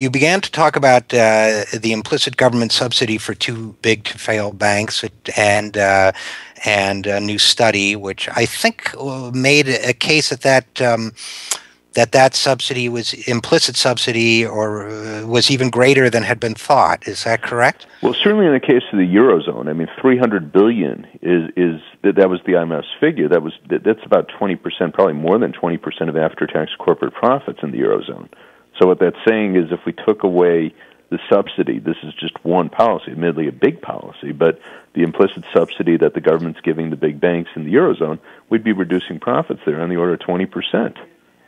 You began to talk about uh, the implicit government subsidy for too big to fail banks, and uh, and a new study, which I think uh, made a case that that um, that that subsidy was implicit subsidy or uh, was even greater than had been thought. Is that correct? Well, certainly in the case of the eurozone, I mean, 300 billion is is that, was the IMF's figure. That was that, that's about 20 percent, probably more than 20 percent of after-tax corporate profits in the eurozone. So what that's saying is, if we took away the subsidy, this is just one policy, admittedly a big policy, but the implicit subsidy that the government's giving the big banks in the eurozone, we'd be reducing profits there on the order of 20 percent.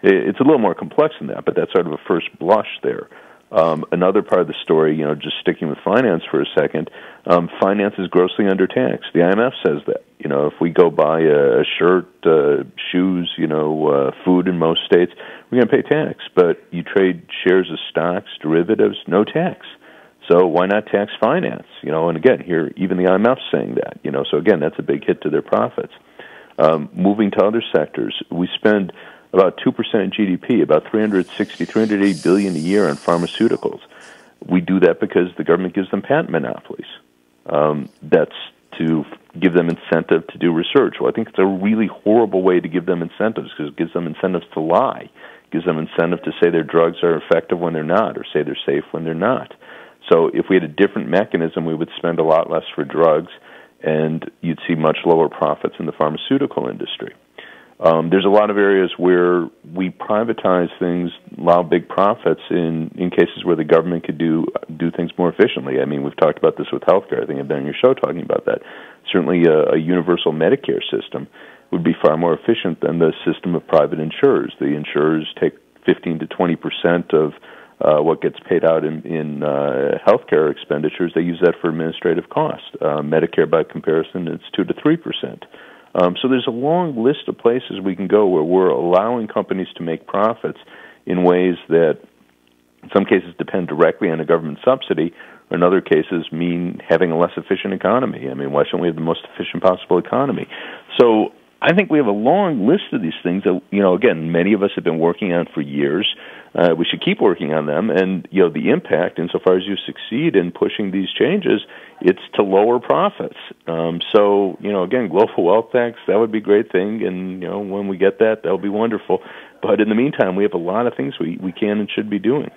It's a little more complex than that, but that's sort of a first blush there. Um, another part of the story, you know, just sticking with finance for a second, um, finance is grossly undertaxed. The IMF says that. You know, if we go buy a, shirt, uh, shoes, you know, uh, food in most states, we're going to pay tax. But you trade shares of stocks, derivatives, no tax. So why not tax finance? You know, and again, here even the IMF's saying that. You know, so again, that's a big hit to their profits. Um, moving to other sectors, we spend about 2% of GDP, about 360, 380 billion a year on pharmaceuticals. We do that because the government gives them patent monopolies. Um, that's to give them incentive to do research. Well, I think it's a really horrible way to give them incentives because it gives them incentives to lie. It gives them incentive to say their drugs are effective when they're not or say they're safe when they're not. So if we had a different mechanism, we would spend a lot less for drugs and you'd see much lower profits in the pharmaceutical industry. Um, there's a lot of areas where we privatize things, allow big profits in in cases where the government could do do things more efficiently. I mean, we've talked about this with healthcare. I think I've been on your show talking about that. Certainly, a, a universal Medicare system would be far more efficient than the system of private insurers. The insurers take 15 to 20 percent of uh, what gets paid out in, in uh, healthcare expenditures. They use that for administrative costs. Uh, Medicare, by comparison, it's two to three percent. Um, so there's a long list of places we can go where we're allowing companies to make profits in ways that, in some cases, depend directly on a government subsidy, or in other cases, mean having a less efficient economy. I mean, why shouldn't we have the most efficient possible economy? So I think we have a long list of these things that, you know, again, many of us have been working on for years. Uh, we should keep working on them, and you know the impact, insofar as you succeed in pushing these changes, it's to lower profits. Um, so you know, again, global wealth tax that would be a great thing, and you know when we get that, that'll be wonderful. But in the meantime, we have a lot of things we we can and should be doing.